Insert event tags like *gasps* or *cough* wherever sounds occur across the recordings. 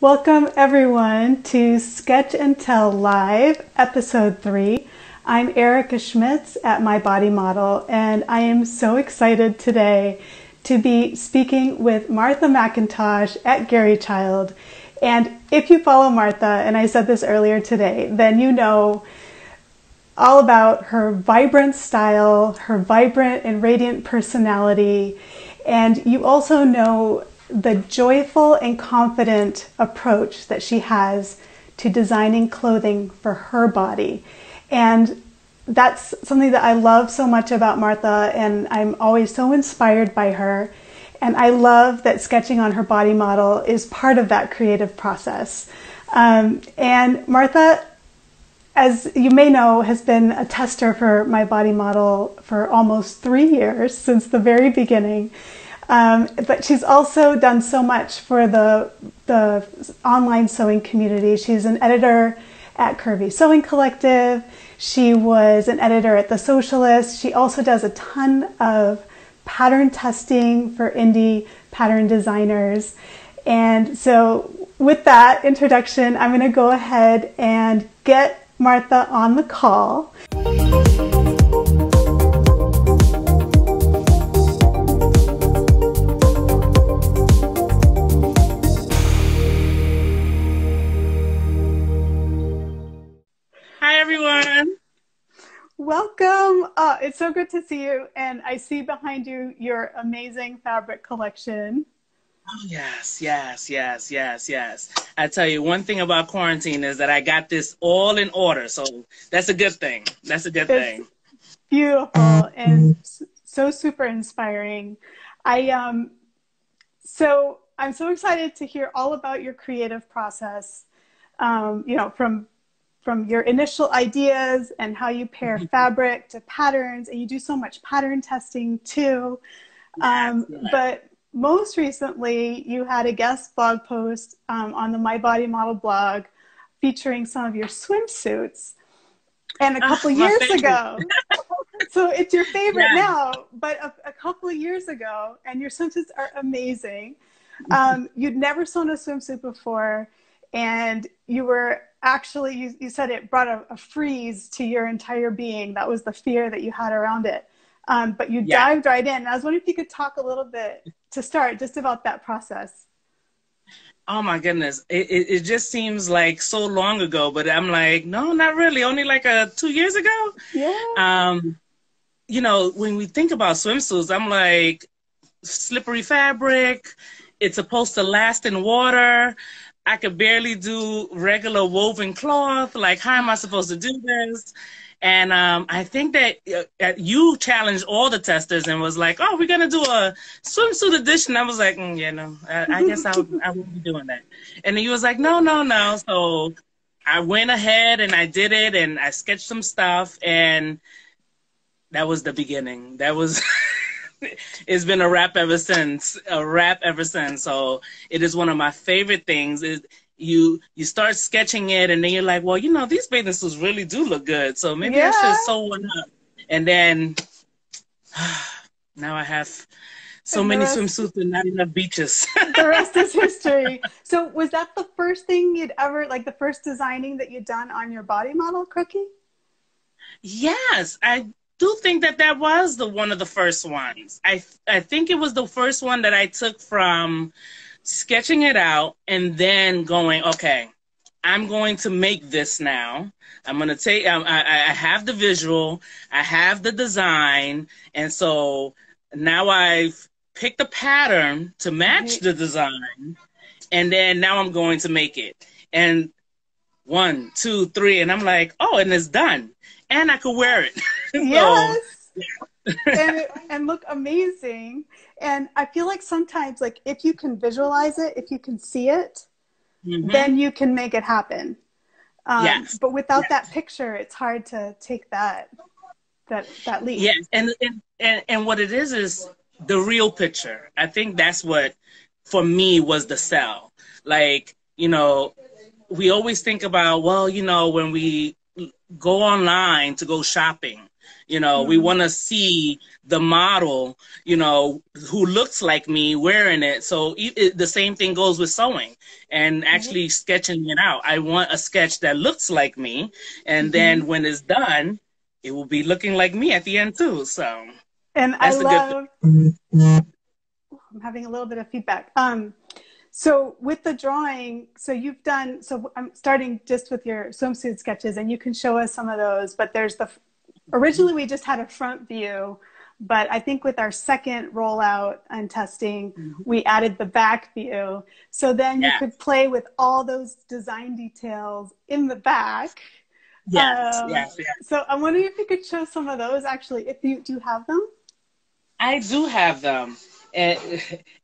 Welcome everyone to Sketch and Tell Live, episode three. I'm Erica Schmitz at My Body Model, and I am so excited today to be speaking with Martha McIntosh at Garichild. And if you follow Martha, and I said this earlier today, then you know all about her vibrant style, her vibrant and radiant personality, and you also know the joyful and confident approach that she has to designing clothing for her body. And that's something that I love so much about Martha, and I'm always so inspired by her. And I love that sketching on her body model is part of that creative process. Um, and Martha, as you may know, has been a tester for my body model for almost three years since the very beginning. Um, but she's also done so much for the, the online sewing community. She's an editor at Curvy Sewing Collective. She was an editor at The Sewcialists. She also does a ton of pattern testing for indie pattern designers. And so, with that introduction, I'm going to go ahead and get Martha on the call. Uh, it's so good to see you. And I see behind you your amazing fabric collection. Oh, yes, yes, yes, yes, yes. I tell you, one thing about quarantine is that I got this all in order. So that's a good thing. That's a good it's thing. Beautiful and so super inspiring. I um so I'm so excited to hear all about your creative process. Um, you know, from from your initial ideas and how you pair mm-hmm. fabric to patterns, and you do so much pattern testing too. Um, but most recently, you had a guest blog post um, on the My Body Model blog featuring some of your swimsuits. And a ah, couple years ago, *laughs* so it's your favorite yeah. now, but a, a, couple of years ago, and your swimsuits are amazing. Mm-hmm. Um, you'd never sewn a swimsuit before, and you were actually you, you said it brought a, a, freeze to your entire being. That was the fear that you had around it. Um, but you yeah. dived right in. And i was wondering if you could talk a little bit to start just about that process. Oh my goodness. It, it, it just seems like so long ago but i'm like no not really. Only like a two years ago? Yeah. Um you know when we think about swimsuits i'm like slippery fabric. It's supposed to last in water I could barely do regular woven cloth. Like, how am I supposed to do this? And um, I think that uh, you challenged all the testers and was like, "Oh, we're gonna do a swimsuit edition." I was like, mm, "Yeah, no, I, I guess I, I won't be doing that." And he was like, "No, no, no." So I went ahead and I did it, and I sketched some stuff, and that was the beginning. That was *laughs* *laughs* it's been a wrap ever since. A wrap ever since. So it is one of my favorite things. Is you you start sketching it and then you're like, well, you know, these bathing suits really do look good. So maybe yeah. I should sew one up. And then *sighs* now I have so many rest, swimsuits and not enough beaches. *laughs* the rest is history. So was that the first thing you'd ever like the first designing that you'd done on your body model croquis? Yes, I do think that that was the one of the first ones. I I think it was the first one that I took from sketching it out and then going, okay, I'm going to make this now. I'm going to take, um, I, I, I have the visual, I have the design, and so now I've picked a pattern to match the design, and then now I'm going to make it. And one, two, three, and I'm like, oh, and it's done and I could wear it. *laughs* yes. and, and look amazing. And I feel like sometimes, like if you can visualize it, if you can see it, mm-hmm. then you can make it happen. Um, yes. But without yes. that picture, it's hard to take that that that leap. Yes, and, and and and what it is is the real picture. I think that's what for me was the sell. Like you know, we always think about well, you know, when we go online to go shopping. You know, mm-hmm. we want to see the model, you know, who looks like me wearing it. So it, the same thing goes with sewing and mm-hmm. actually mm-hmm. sketching it out. I want a sketch that looks like me. And mm-hmm. then when it's done, it will be looking like me at the end too. So, and I love, I'm having a little bit of feedback. Um, so with the drawing, so you've done, so I'm starting just with your swimsuit sketches and you can show us some of those, but there's the, originally we just had a front view, but I think with our second rollout and testing, mm-hmm. we added the back view. So then you could play with all those design details in the back. Yes, um, yes, yes. So I'm wondering if you could show some of those actually, if you do have them. I do have them and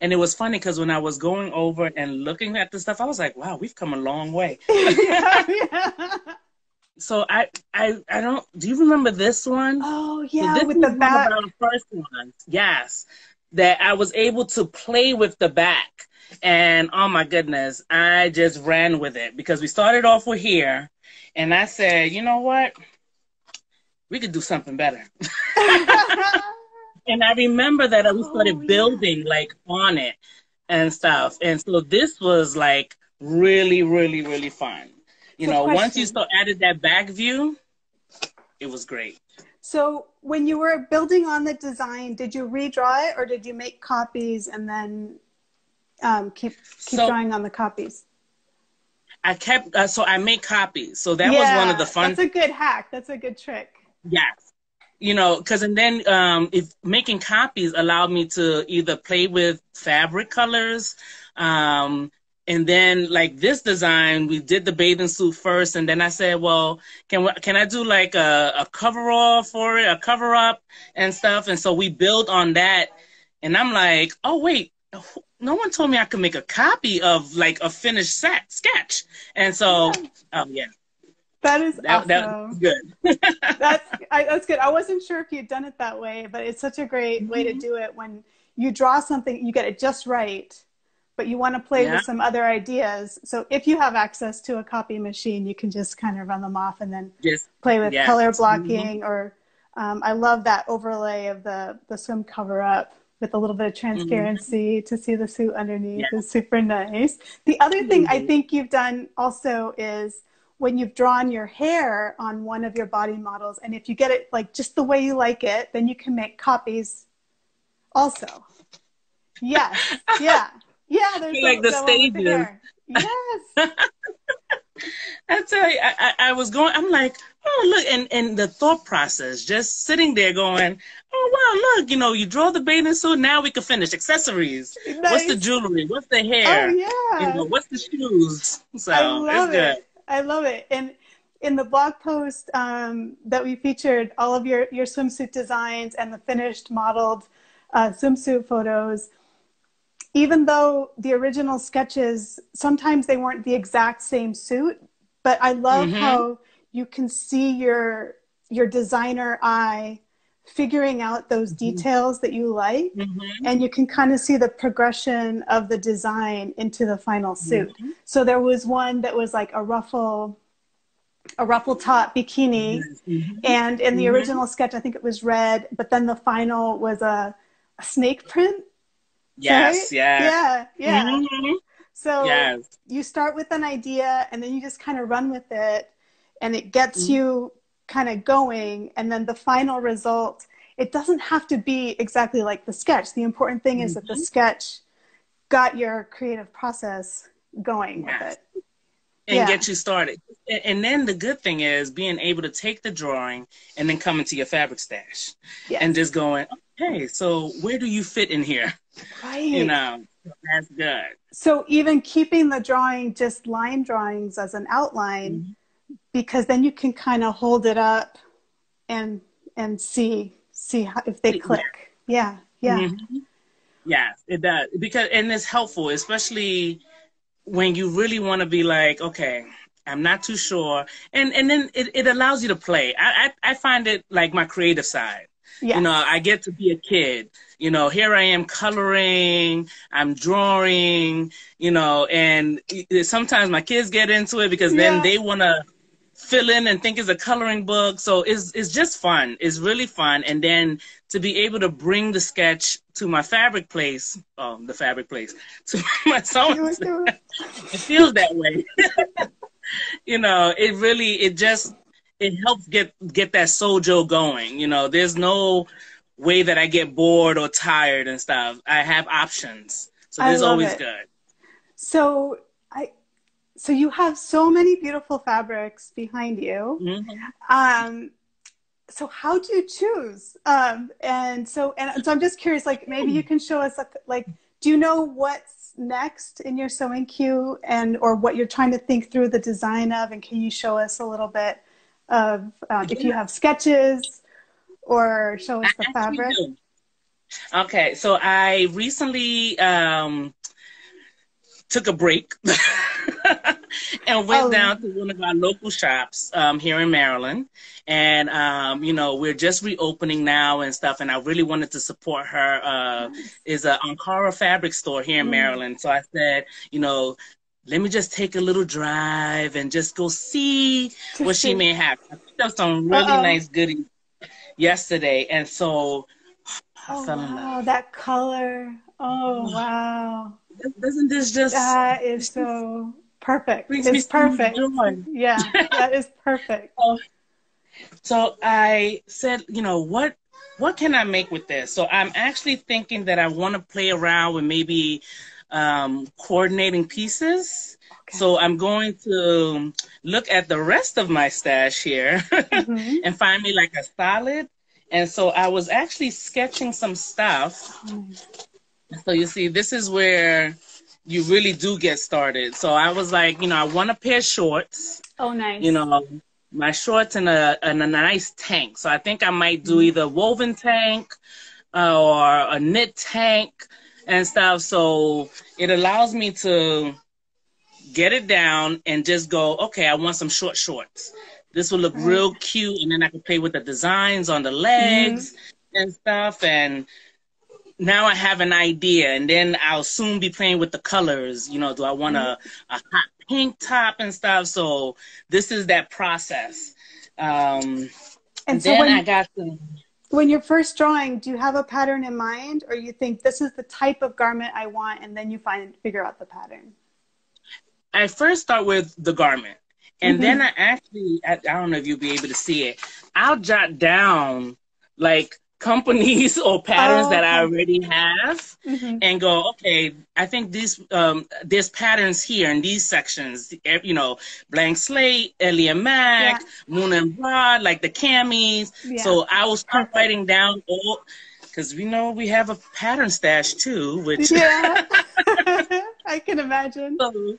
and it was funny because when I was going over and looking at the stuff, I was like, "Wow, we've come a long way." *laughs* yeah, *laughs* yeah. So I I I don't. Do you remember this one? Oh yeah, so with the back. first one, yes, that I was able to play with the back, and oh my goodness, I just ran with it because we started off with here, and I said, you know what, we could do something better. *laughs* and I remember that we started oh, building yeah. like on it and stuff. And so this was like really, really, really fun. You know, question. once you start added that back view, it was great. So when you were building on the design, did you redraw it or did you make copies and then um, keep keep so, drawing on the copies? I kept uh, so I made copies. So that yeah, was one of the fun. That's a good hack. That's a good trick. Yes you know, because and then um, if making copies allowed me to either play with fabric colors, um, and then like this design, we did the bathing suit first, and then I said, well, can we, can I do like a, a coverall for it, a cover up and stuff, and so we built on that, and I'm like, oh wait, no one told me I could make a copy of like a finished set sketch, and so, yeah. oh yeah. That is that, awesome. good. *laughs* that's *laughs* I, that's good. I wasn't sure if you'd done it that way, but it's such a great mm-hmm. way to mm-hmm. do it. When you draw something, you get it just right, but you want to play yeah. with some other ideas. So if you have access to a copy machine, you can just kind of run them off and then just play with yes. color blocking. Mm-hmm. Or um, I love that overlay of the the swim cover up with a little bit of mm-hmm. transparency mm-hmm. to see the suit underneath is super nice. The other thing I mm-hmm. think you've done also is when you've drawn your hair on one of your body models and if you get it like just the way you like it then you can make copies also yes *laughs* yeah yeah there's like the stages yes *laughs* I tell you, I, I, I, was going. I'm like, oh look, and and the thought process, just sitting there going, oh wow, look, you know, you draw the bathing suit. Now we can finish accessories. Nice. What's the jewelry? What's the hair? Oh yeah. You know, what's the shoes? So it's good. It. I love it. And in the blog post um, that we featured, all of your, your swimsuit designs and the finished modeled uh, swimsuit photos, even though the original sketches, sometimes they weren't the exact same suit, but I love mm-hmm. how you can see your your designer eye figuring out those mm-hmm. details that you like mm-hmm. and you can kind of see the progression of the design into the final suit mm-hmm. so there was one that was like a ruffle a ruffle top bikini mm-hmm. and in the mm-hmm. original sketch i think it was red but then the final was a, a snake print yes right? yeah yeah mm-hmm. so yes. you start with an idea and then you just kind of run with it and it gets you kind of going and then the final result it doesn't have to be exactly like the sketch the important thing mm-hmm. is that the mm-hmm. sketch got your creative process going yes. with it and yeah. get you started and then the good thing is being able to take the drawing and then come into your fabric stash yes. and just going okay so where do you fit in here right you know that's good so even keeping the drawing just line drawings as an outline mm-hmm because then you can kind of hold it up and and see see how, if they click. Yeah, yeah. Mm-hmm. Yes, it does because and it's helpful, especially when you really want to be like, okay, I'm not too sure, and and then it, it allows you to play. I, I I find it like my creative side. Yes. You know, I get to be a kid. You know, here I am coloring, I'm drawing, you know, and sometimes my kids get into it because yeah. then they want to fill in and think it's a coloring book. So it's it's just fun. It's really fun. And then to be able to bring the sketch to my fabric place, um, the fabric place, *laughs* to my sewing, it feels that way. *laughs* you know, it really it just it helps get get that sojo going. You know, there's no way that I get bored or tired and stuff. I have options. So there's always it. good. So I so you have so many beautiful fabrics behind you. Mm-hmm. Um, so how do you choose? Um, and so and so I'm just curious, like maybe you can show us like do you know what's next in your sewing queue and or what you're trying to think through the design of and can you show us a little bit of uh, if you have sketches or show us the fabric? Okay, so I recently um, took a break *laughs* and went oh. down to one of our local shops um, here in Maryland. And, um, you know, we're just reopening now and stuff. And I really wanted to support her. Uh, nice. Is a Ankara fabric store here in mm. Maryland. So I said, you know, let me just take a little drive and just go see what she may have. I picked up some really Uh-oh. nice goodies yesterday. And so I oh, fell in love. Wow, that color. Oh, mm. wow. Doesn't this just that is *laughs* so perfect? It's perfect. Yeah, that is *laughs* perfect. So, so I said, you know, what what can I make with this? So I'm actually thinking that I want to play around with maybe um, coordinating pieces. Okay. So I'm going to look at the rest of my stash here *laughs* mm-hmm. and find me like a solid. And so I was actually sketching some stuff. Mm. So you see, this is where you really do get started. So I was like, you know, I want a pair of shorts. Oh, nice. You know, my shorts and a and a nice tank. So I think I might do mm-hmm. either woven tank uh, or a knit tank and stuff. So it allows me to get it down and just go, okay, I want some short shorts. This will look right. real cute, and then I can play with the designs on the legs mm-hmm. and stuff. And now I have an idea, and then I'll soon be playing with the colors. You know, do I want a, a hot pink top and stuff? So this is that process. Um, and so then when, I got some. When you're first drawing, do you have a pattern in mind, or you think this is the type of garment I want, and then you find figure out the pattern? I first start with the garment, and mm-hmm. then I actually I, I don't know if you'll be able to see it. I'll jot down like companies *laughs* or patterns oh, that I already have mm-hmm. and go, okay, I think these um, there's patterns here in these sections. You know, blank slate, Ellie and Mac, yeah. Muna and Broad, like the camis. Yeah. So I will start Perfect. writing down all because we know we have a pattern stash too, which yeah, *laughs* *laughs* I can imagine. So,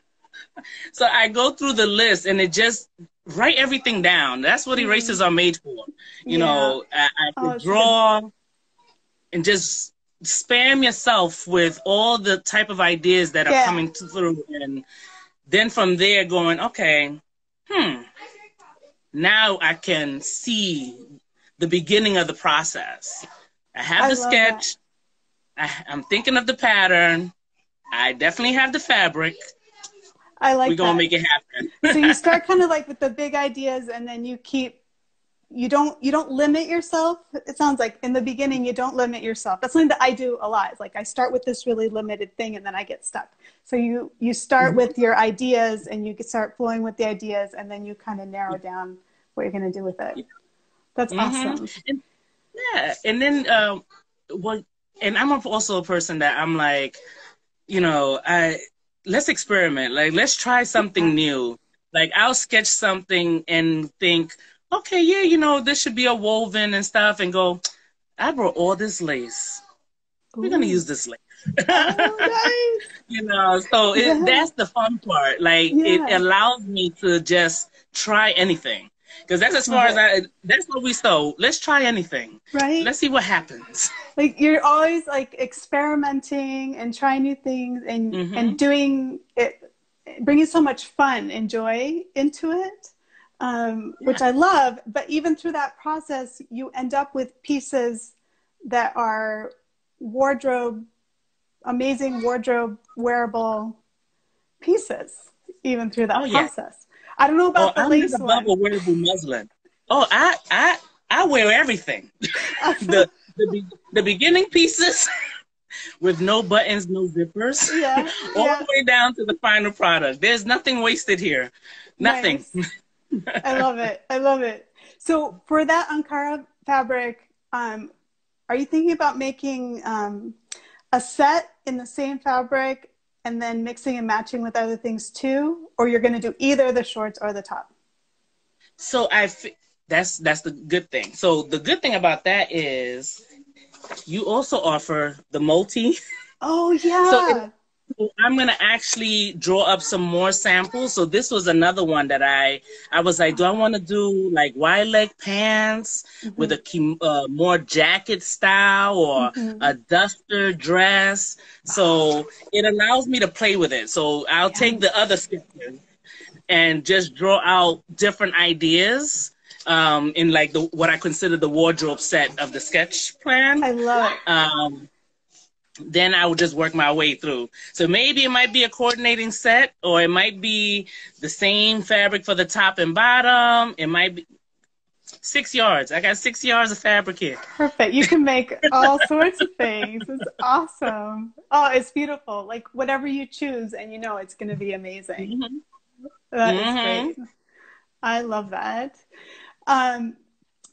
so I go through the list and it just write everything down. That's what erasers are made for. You yeah. know, I, I oh, draw and just spam yourself with all the type of ideas that are coming through, and then from there going, okay, hmm, now I can see the beginning of the process. I have I the sketch. I, I'm thinking of the pattern. I definitely have the fabric. I like We're gonna make it happen. so you *laughs* start kind of like with the big ideas and then you keep you don't you don't limit yourself. It sounds like in the beginning you don't limit yourself. That's something that I do a lot. It's like I start with this really limited thing and then I get stuck. So you you start mm-hmm. with your ideas and you start flowing with the ideas and then you kind of narrow down what you're gonna do with it. That's mm-hmm. awesome. And, yeah, and then um, what? And I'm also a person that I'm like, you know, I let's experiment. Like, let's try something new. Like, I'll sketch something and think, okay, yeah, you know, this should be a woven and stuff, and go, I brought all this lace. Ooh. We're gonna use this lace. Oh, nice. *laughs* you know, so it, yeah. that's the fun part. Like, yeah. it allows me to just try anything because that's as far as I. That's what we sew. Let's try anything. Right. Let's see what happens. Like you're always like experimenting and trying new things and mm-hmm. and doing it, bringing so much fun and joy into it, um, yeah. which I love. But even through that process, you end up with pieces that are wardrobe, amazing wardrobe wearable pieces. Even through that oh, process. I don't know about oh, the I'm lace the one. bubble wearable muslin. Oh, I I I wear everything. *laughs* the the, be, the beginning pieces *laughs* with no buttons, no zippers, Yeah, *laughs* all yeah. the way down to the final product. There's nothing wasted here. Nothing. Nice. I love it. I love it. So for that Ankara fabric, um, are you thinking about making um, a set in the same fabric and then mixing and matching with other things too, or you're going to do either the shorts or the top? So I f- that's that's the good thing. So the good thing about that is you also offer the multi. Oh *laughs* yeah. So So I'm gonna actually draw up some more samples. So this was another one that I I was like, do I want to do like wide leg pants with a uh, more jacket style or Mhm. a duster dress? So it allows me to play with it. So I'll take the other sketches and just draw out different ideas um, in like the what I consider the wardrobe set of the sketch plan I love it. um, then I would just work my way through. So maybe it might be a coordinating set, or it might be the same fabric for the top and bottom. It might be six yards. I got six yards of fabric here. Perfect. You can make all sorts of things. It's awesome. Oh, it's beautiful. Like whatever you choose, and you know it's going to be amazing. Mhm. That is Mhm. great. I love that. Um,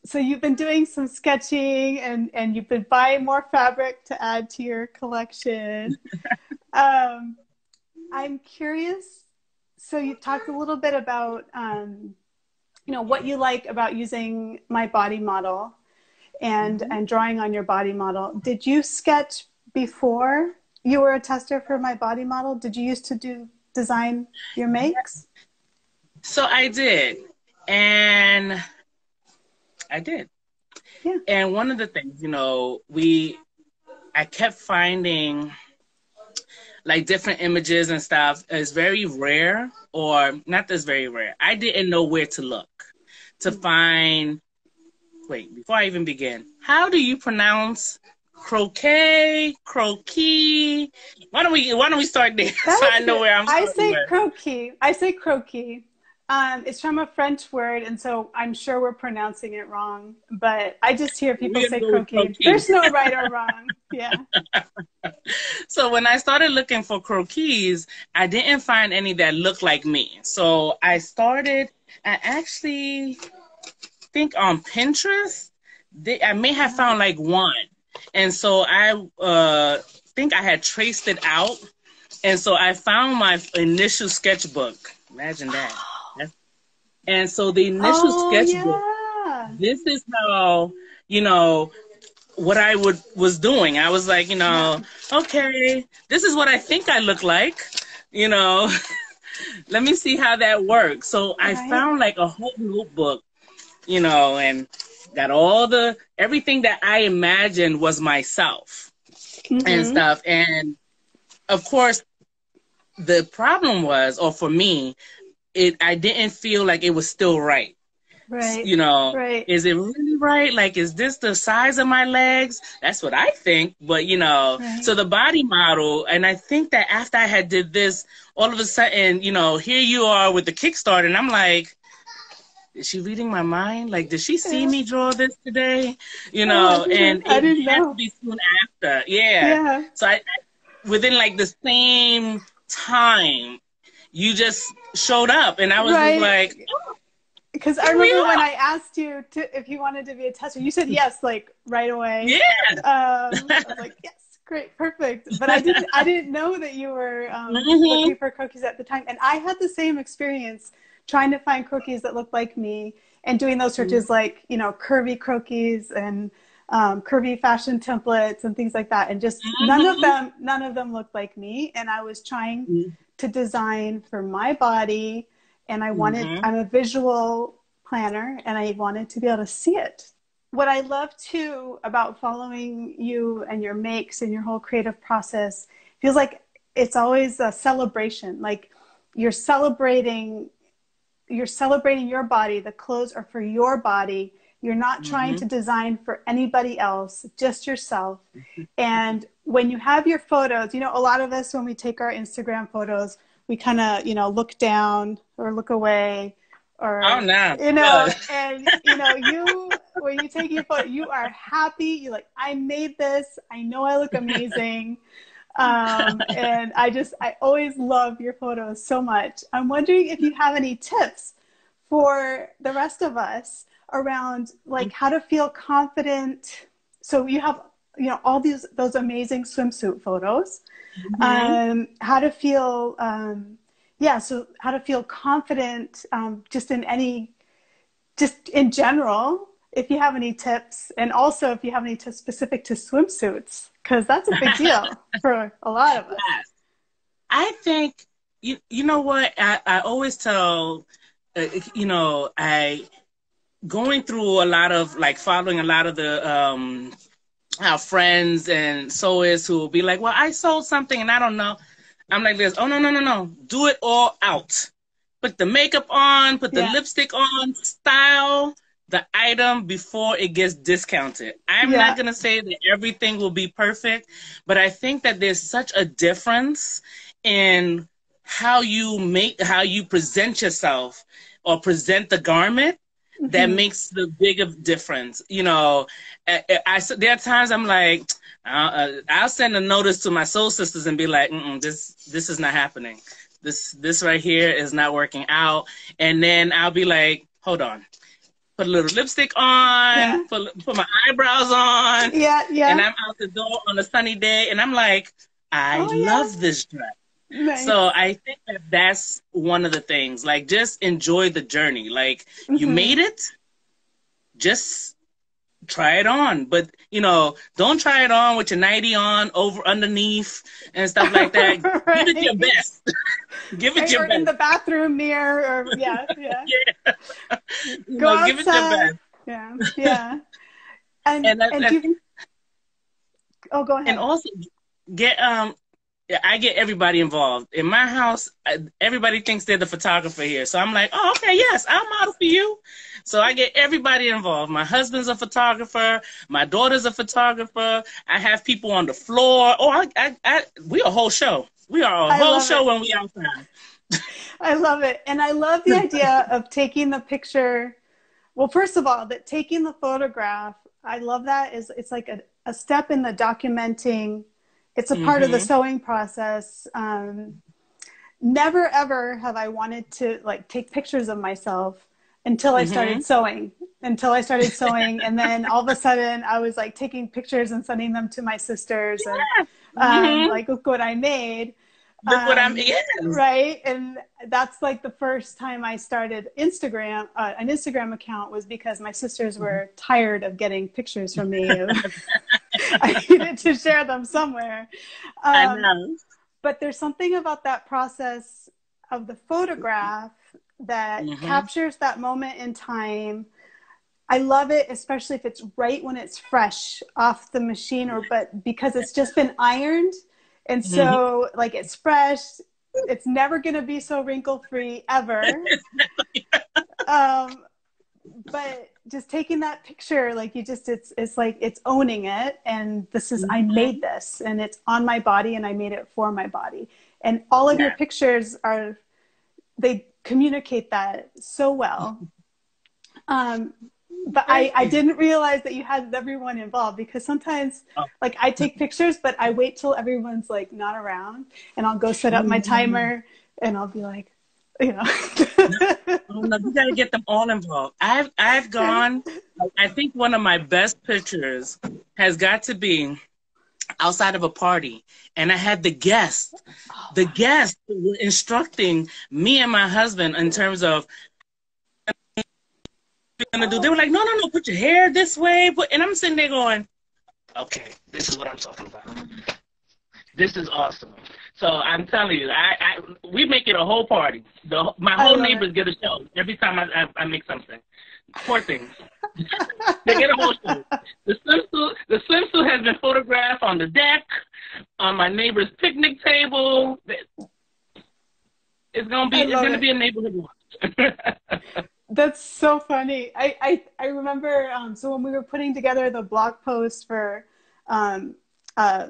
so you've been doing some sketching and, and you've been buying more fabric to add to your collection. *laughs* um, I'm curious. So you talked a little bit about, um, you know, what you like about using my body model and, and drawing on your body model. Did you sketch before you were a tester for my body model? Did you used to do design your makes? So I did, and I did. Yeah. And one of the things, you know, we, I kept finding like different images and stuff is very rare, or not that's very rare. I didn't know where to look to find. Wait, before I even begin, how do you pronounce croquet, croquis? Why don't we Why don't we start there *laughs* so I know where I'm. I say with. croquis. I say croquis. Um, it's from a French word, and so I'm sure we're pronouncing it wrong. But I just hear people say gonna go croquis. croquis. There's no right or wrong. Yeah. *laughs* So when I started looking for croquis, I didn't find any that looked like me. So I started. I actually think on Pinterest, they, I may have found like one, and so I uh, think I had traced it out, and so I found my initial sketchbook. Imagine that. And so the initial oh, sketchbook yeah. this is how you know what I would was doing. I was like, you know, okay, this is what I think I look like, you know. *laughs* Let me see how that works. So I found like a whole notebook, you know, and got all the everything that I imagined was myself and Mhm. stuff. And of course, the problem was, or for me, it I didn't feel like it was still right Right. you know Right. is it really right like is this the size of my legs that's what i think but you know Right. so the body model and i think that after i had did this all of a sudden you know here you are with the kickstarter and i'm like is she reading my mind like did she see me draw this today you Oh, know and I it didn't had know. to be soon after yeah, Yeah. so I, I within like the same time you just showed up and i was Right. like Because I remember when. I asked you to, if you wanted to be a tester, you said yes, like right away. yeah Um, I was like, *laughs* yes, great, perfect. But I didn't, I didn't know that you were um, Mhm. looking for croquis at the time, and I had the same experience trying to find croquis that looked like me and doing those searches, like you know, curvy croquis and um, curvy fashion templates and things like that, and just none of Mhm. them, none of them looked like me, and I was trying Mhm. To design for my body, and I wanted, Mhm. I'm a visual planner, and I wanted to be able to see it what I love too about following you and your makes and your whole creative process feels like it's always a celebration. Like you're celebrating, you're celebrating your body. The clothes are for your body. You're not trying Mhm. to design for anybody else, just yourself. and when you have your photos, you know, a lot of us when we take our Instagram photos, we kind of, you know, look down or look away or oh, no. you know, *laughs* and you know, you when you take your photo, you are happy. You're like, I made this. I know I look amazing. um, *laughs* and I just, I always love your photos so much. I'm wondering if you have any tips for the rest of us around like how to feel confident. So you have, you know, all these, those amazing swimsuit photos, mm-hmm. um, how to feel, um, yeah, so how to feel confident, um, just in any, just in general, if you have any tips, and also if you have any tips specific to swimsuits, because that's a big deal *laughs* for a lot of us. I think you you know what I, I always tell uh, you know I going through a lot of like following a lot of the um our friends and sewers who will be like, well, I sold something and I don't know. I'm like this. Oh no no no no! Do it all out. Put the makeup on. Put the yeah. lipstick on. Style the item before it gets discounted. I'm yeah. not going to say that everything will be perfect, but I think that there's such a difference in how you make how you present yourself or present the garment mm-hmm. that makes the bigger difference. You know, I, I, there are times I'm like, uh, I'll send a notice to my soul sisters and be like, this this is not happening. This this right here is not working out. And then I'll be like, hold on put a little lipstick on, yeah. put, put my eyebrows on. Yeah, yeah. And I'm out the door on a sunny day, and I'm like, I oh, love yeah. this dress. Nice. So I think that that's one of the things. Like, just enjoy the journey. Like, mm-hmm. you made it. Just try it on, but you know, don't try it on with your nightie on over underneath and stuff like that. right. *laughs* Give it your best. give it your best. in the bathroom mirror, or yeah, yeah. yeah. Go know, give it your best. Yeah, yeah. *laughs* And and, and, and you, oh, go ahead. And also get um I get everybody involved. In my house, everybody thinks they're the photographer here. So I'm like, oh, okay, yes, I'll model for you. So I get everybody involved. My husband's a photographer. My daughter's a photographer. I have people on the floor. Oh, I, I, I we a whole show. We are a whole show it. when we outside. *laughs* I love it. And I love the idea *laughs* of taking the picture. Well, first of all, that taking the photograph, I love that is it's like a, a step in the documenting it's a part mm-hmm. of the mm-hmm. sewing process. Um, never ever have I wanted to like take pictures of myself until I started mm-hmm. sewing. Until I started sewing, *laughs* and then all of a sudden I was like taking pictures and sending them to my sisters, yeah. and um, mm-hmm. like look what I made. Look um, what I'm yes. right, and that's like the first time I started Instagram. Uh, an Instagram account was because my sisters were mm-hmm. tired of getting pictures from me. *laughs* *laughs* I needed to share them somewhere. Um, I know. But there's something about that process of the photograph that mm-hmm. captures that moment in time. I love it, especially if it's right when it's fresh off the machine, or but because it's just been ironed, and so mm-hmm. like it's fresh. It's never going to be so wrinkle free ever. *laughs* um, but just taking that picture like you just it's it's like it's owning it and this is mm-hmm. i made this and it's on my body and i made it for my body and all of yeah. your pictures are they communicate that so well um but I, I didn't realize that you had everyone involved because sometimes oh. like I take pictures but I wait till everyone's like not around and I'll go set up my mm-hmm. timer and I'll be like you know. *laughs* *laughs* Um, no, you got to get them all involved. I've I've gone. I think one of my best pictures has got to be outside of a party, and I had the guests. The guests were instructing me and my husband in terms of gonna do. They were like, no, no, no, put your hair this way. And I'm sitting there going, okay, this is what I'm talking about. This is awesome. So I'm telling you, I, I we make it a whole party. The my whole neighbors it. get a show every time I, I, I make something. Poor things. *laughs* they get a whole show. The swimsuit the swimsuit has been photographed on the deck, on my neighbor's picnic table. It's gonna be it's gonna it. be a neighborhood watch. *laughs* That's so funny. I I, I remember um, so when we were putting together the blog post for um, uh,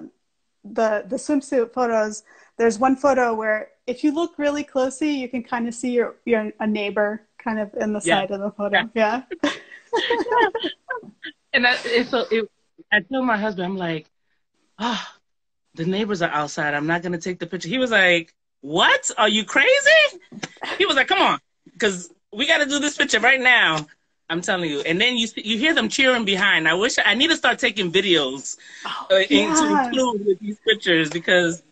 the the swimsuit photos, there's one photo where if you look really closely, you can kind of see your, your a neighbor kind of in the yeah. side of the photo. Yeah. yeah. *laughs* and I, so it, I told my husband, I'm like, oh, the neighbors are outside. I'm not gonna take the picture. He was like, what? Are you crazy? He was like, come on, because we got to do this picture right now. I'm telling you. And then you you hear them cheering behind. I wish I need to start taking videos oh, uh, yeah. to include with these pictures because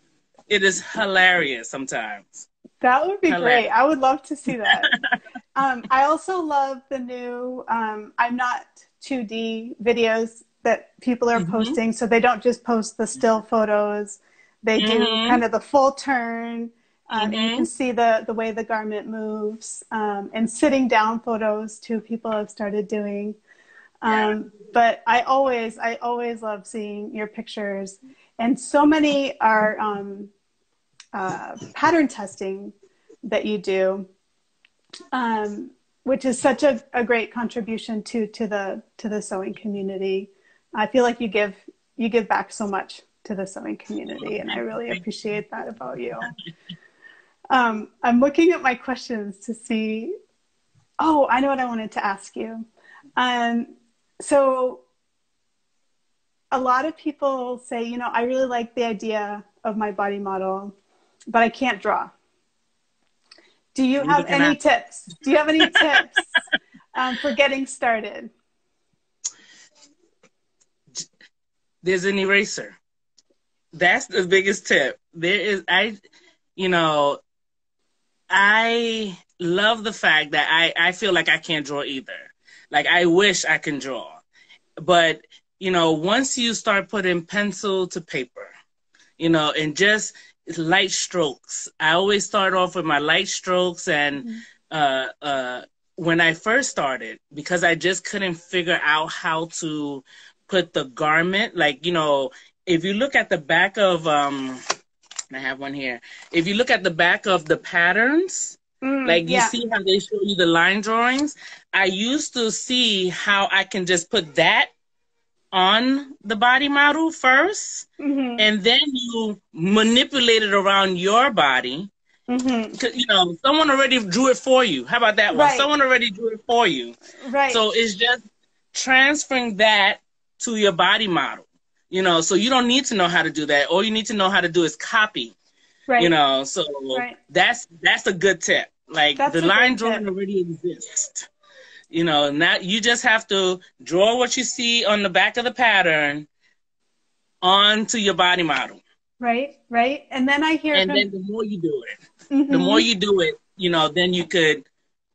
it is hilarious sometimes. That would be hilarious. great. I would love to see that. *laughs* um, I also love the new um, I'm not 2D videos that people are mm-hmm. posting. So they don't just post the still photos. They mm-hmm. do kind of the full turn um, mm-hmm. and you can see the, the way the garment moves. Um, and sitting down photos too, people have started doing. Um, but I always, I always love seeing your pictures. And so many are um, uh, pattern testing that you do, um, which is such a, a great contribution to, to the, to the sewing community. I feel like you give, you give back so much to the sewing community and I really appreciate that about you. *laughs* Um, I'm looking at my questions to see. Oh, I know what I wanted to ask you. Um, so, a lot of people say, you know, I really like the idea of my body model, but I can't draw. Do you have any tips? Do you have any *laughs* tips um, for getting started? There's an eraser. That's the biggest tip. There is, I, you know, I love the fact that I, I feel like I can't draw either. Like I wish I can draw. But, you know, once you start putting pencil to paper, you know, and just light strokes. I always start off with my light strokes and mm-hmm. uh uh when I first started, because I just couldn't figure out how to put the garment, like, you know, if you look at the back of um I have one here. If you look at the back of the patterns, mm, like you yeah. see how they show you the line drawings, I used to see how I can just put that on the body model 1st mm-hmm. and then you manipulate it around your body. Mm-hmm. You know, someone already drew it for you. How about that one? Right. Someone already drew it for you. Right. So it's just transferring that to your body model. You know, so you don't need to know how to do that. All you need to know how to do is copy. Right. You know, so right. that's that's a good tip. Like that's the line drawing tip. already exists. You know, now you just have to draw what you see on the back of the pattern onto your body model. Right, right. And then I hear And from... then the more you do it, mm-hmm. the more you do it, you know, then you could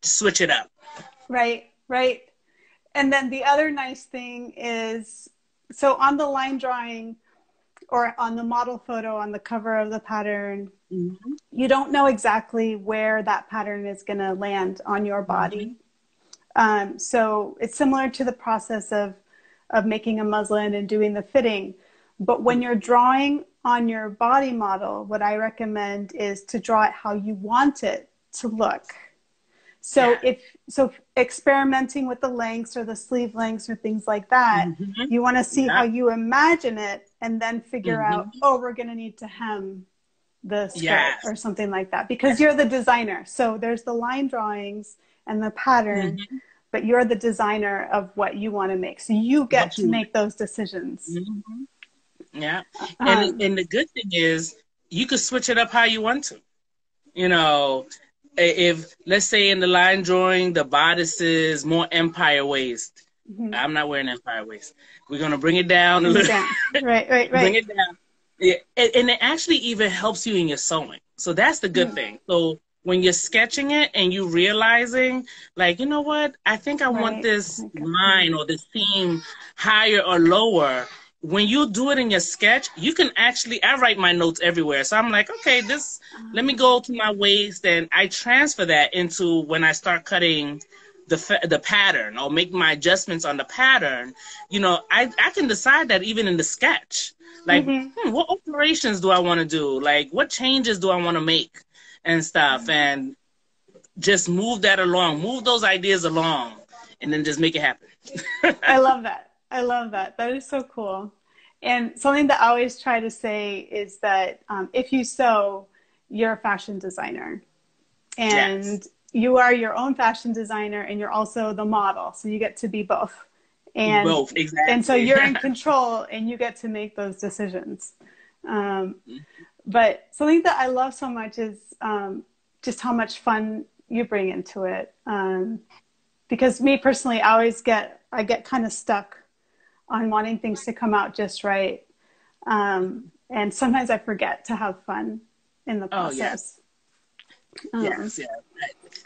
switch it up. Right, right. And then the other nice thing is so on the line drawing or on the model photo on the cover of the pattern, mm-hmm. you don't know exactly where that pattern is going to land on your body. Mm-hmm. Um, so it's similar to the process of of making a muslin and doing the fitting. But when you're drawing on your body model, what I recommend is to draw it how you want it to look. So yeah. if so experimenting with the lengths or the sleeve lengths or things like that, mm-hmm. you want to see yeah. how you imagine it and then figure mm-hmm. out, oh, we're going to need to hem the skirt yes. or something like that because you're the designer. So there's the line drawings and the pattern, mm-hmm. but you're the designer of what you want to make. So you get Absolutely. to make those decisions. Mm-hmm. Yeah. Um, and, and the good thing is you could switch it up how you want to. You know, if let's say in the line drawing the bodice is more empire waist. Mm-hmm. i'm not wearing empire waist. We're going to bring it down a little. down. right right right. bring it down. Yeah and, and, it actually even helps you in your sewing. So that's the good mm-hmm. thing. So when you're sketching it and you realizing like you know what? I think i right. want this line or this seam higher or lower when you do it in your sketch, you can actually, I write my notes everywhere. So I'm like, okay, this, let me go to my waist and I transfer that into when I start cutting the, the pattern or make my adjustments on the pattern. You know, I, I can decide that even in the sketch. Like, mm-hmm. hmm, what alterations do I want to do? Like, what changes do I want to make and stuff? Mm-hmm. And just move that along, move those ideas along, and then just make it happen. *laughs* I love that. I love that. That is so cool. And something that I always try to say is that um, if you sew, you're a fashion designer. And yes. you are your own fashion designer and you're also the model. So you get to be both. And, both, exactly. And so you're in *laughs* control and you get to make those decisions. Um, mm-hmm. But something that I love so much is um, just how much fun you bring into it. Um, because me personally, I always get, I get kind of stuck on wanting things to come out just right. Um, and sometimes I forget to have fun in the process. Oh, yes. Um, yes, yes.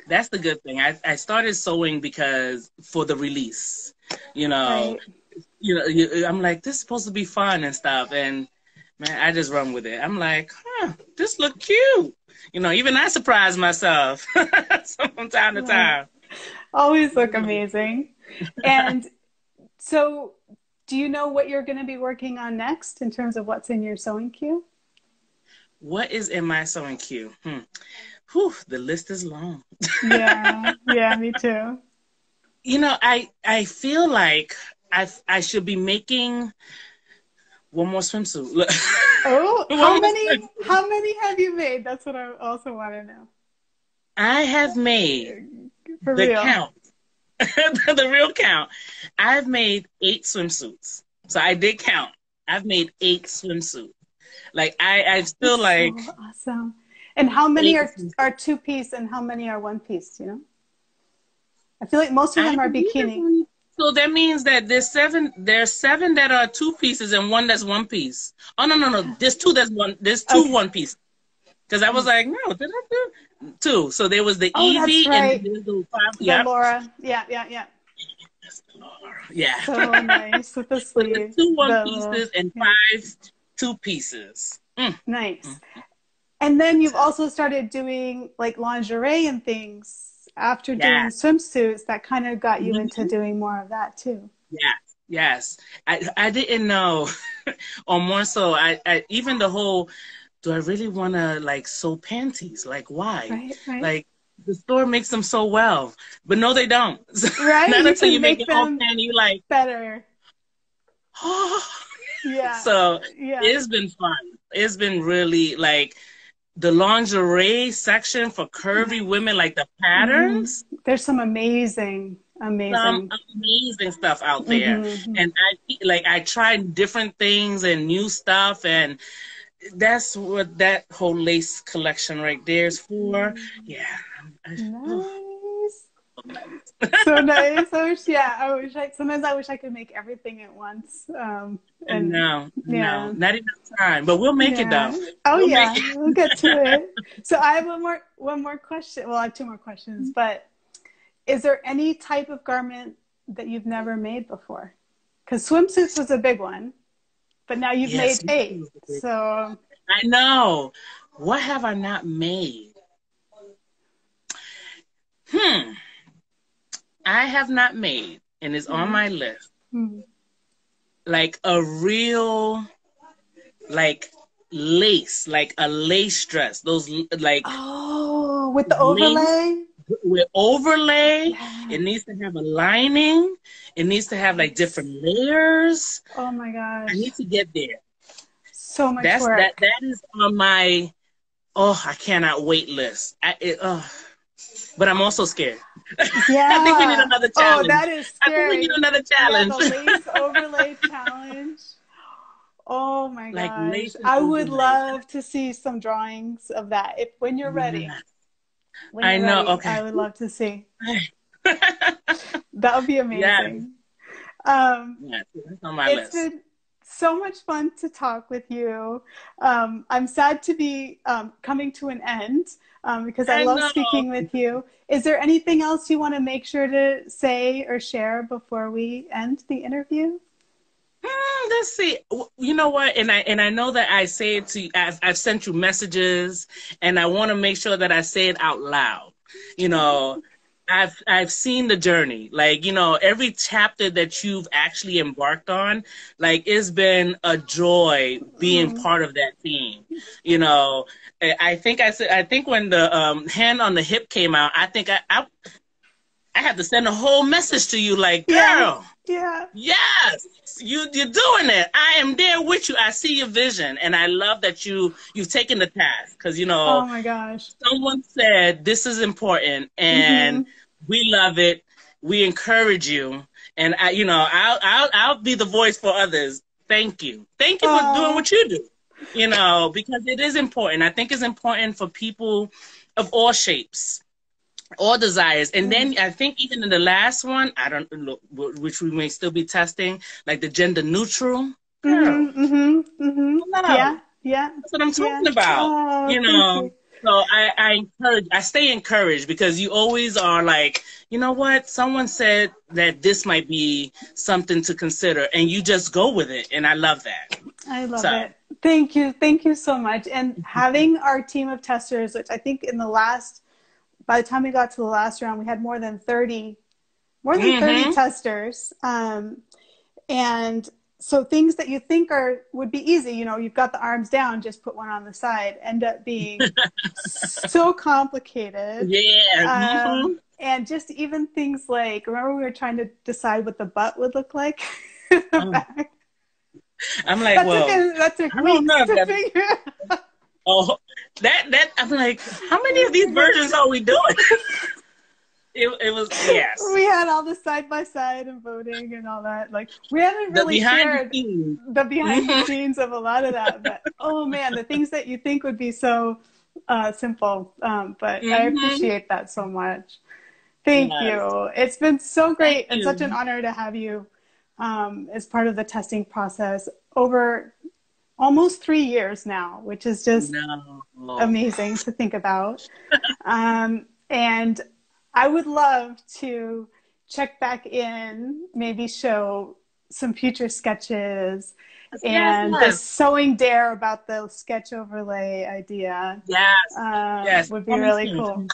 That's the good thing. I, I started sewing because for the release, you know, right. you know, you, I'm like, this is supposed to be fun and stuff. And man, I just run with it. I'm like, huh, this look cute. You know, even I surprise myself *laughs* from time to time. Always look amazing. and so do you know what you're going to be working on next in terms of what's in your sewing queue? What is in my sewing queue? Hmm. Whew, the list is long. *laughs* yeah, yeah, me too. You know, I I feel like I I should be making one more swimsuit. *laughs* oh, how many? How many have you made? That's what I also want to know. I have made For the real. count, *laughs* the real count. I've made eight swimsuits. So I did count. I've made eight swimsuits. Like I, I still That's like so awesome. And how many are are two piece and how many are one piece? You know, I feel like most of them I are bikini. So that means that there's seven. There's seven that are two pieces and one that's one piece. Oh no no no! There's two that's one. There's two okay. one piece. Because I was mm. like, no, did I do two? So there was the oh, Evie right. and the, five, the yep. Laura. Yeah yeah yeah. Yeah. So *laughs* nice with the sleeve. two one the, pieces and yeah. five two pieces. Mm. Nice. Mm. And then you've also started doing like lingerie and things after yes. doing swimsuits that kind of got you mm-hmm. into doing more of that too. Yes, yes. I I didn't know, *laughs* or more so, I, I even the whole. Do I really want to like sew panties? Like why? Right, right. Like the store makes them so well, but no, they don't. *laughs* Right? Not you until you make, make it all panty like better. Oh. *gasps* yeah. So yeah. it's been fun. It's been really like the lingerie section for curvy women, like the patterns. Mm-hmm. There's some amazing, amazing, some amazing stuff out there. Mm-hmm. And I like I tried different things and new stuff, and that's what that whole lace collection right there is for. Mm-hmm. Yeah. Nice *laughs* so nice. I wish, yeah, I wish I, sometimes I wish I could make everything at once. Um, and no, yeah. no, not enough time, but we'll make yeah. it though. Oh we'll yeah, we'll get to *laughs* it. So I have one more, one more question. Well, I have two more questions, but is there any type of garment that you've never made before? Because swimsuits was a big one, but now you've yes, made eight. So I know. What have I not made? Hmm. I have not made and it's on mm-hmm. my list. Mm-hmm. Like a real, like lace, like a lace dress. Those like oh, with the overlay. With overlay, yeah. it needs to have a lining. It needs to have like different layers. Oh my gosh! I need to get there. So much That's work. that. That is on my oh, I cannot wait list. I, it, oh, but I'm also scared. Yeah. *laughs* I think we need another challenge. Oh, that is scary. I think we need another challenge. Yeah, the lace *laughs* overlay challenge. Oh my like gosh. I would overlay. love to see some drawings of that. If when you're ready. When I know. Ready, okay. I would love to see. *laughs* that would be amazing. Yeah. Um, yeah, that's on my list. Been, so much fun to talk with you. Um, I'm sad to be um, coming to an end um, because I, I love know. speaking with you. Is there anything else you want to make sure to say or share before we end the interview? Mm, let's see. You know what? And I and I know that I say it to you. I've, I've sent you messages, and I want to make sure that I say it out loud. You know, I've I've seen the journey. Like, you know, every chapter that you've actually embarked on, like it's been a joy being mm-hmm. part of that team. You know, I think I said I think when the um, hand on the hip came out, I think I, I I have to send a whole message to you, like, Yeah. girl, Yeah. yes, you you're doing it. I am there with you. I see your vision, and I love that you you've taken the task because you know Oh my gosh. someone said this is important, and mm-hmm. we love it. We encourage you, and I, you know, I'll I'll I'll be the voice for others. Thank you, thank you for doing oh. what you do. You know, because it is important. I think it's important for people of all shapes, all desires, and then I think even in the last one, I don't know, which we may still be testing, like the gender neutral. Mm-hmm, mm-hmm, mm-hmm. Yeah. Yeah. That's what I'm talking yeah. about. Oh, you know. So I, I encourage, I stay encouraged because you always are like, you know what? Someone said that this might be something to consider, and you just go with it, and I love that. I love So- it. Thank you. Thank you so much. And having our team of testers, which I think in the last, by the time we got to the last round, we had more than 30, more than 30 Mhm. testers. Um, and so things that you think are would be easy, you know, you've got the arms down, just put one on the side, end up being *laughs* so complicated. Yeah. Um, and just even things like, remember we were trying to decide what the butt would look like? *laughs* Oh. I'm like, That well, took, that took I don't know that-. Oh, that that I'm like, how many of these versions are we doing? *laughs* it it was yes. We had all the side by side and voting and all that. Like we haven't really behind shared the the behind the *laughs* scenes of a lot of that. But oh man, the things that you think would be so uh, simple. Um, but I Mhm. appreciate that so much. Thank Yes. you. It's been so great Thank and you. such an honor to have you um, as part of the testing process over almost three years now, which is just No. amazing to think about. *laughs* um, and I would love to check back in, maybe show some future sketches and the sewing dare about the sketch overlay idea Yes. uh, Yes. would be really cool.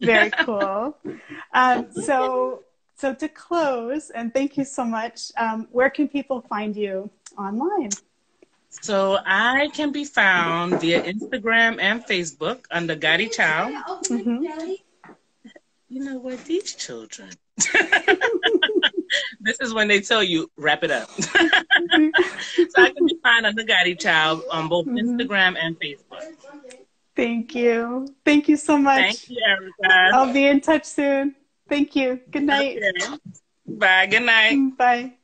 Very cool. *laughs* Um, so, so to close, and thank you so much. Um, where can people find you online? So I can be found via Instagram and Facebook under Garichild. Mhm. You know what? These children. *laughs* this is when they tell you, wrap it up. *laughs* so I can be found under Garichild on both Mhm. Instagram and Facebook. Thank you. Thank you so much. Thank you, Erica. I'll be in touch soon. Thank you. Good night. Okay. Bye. Good night. Bye.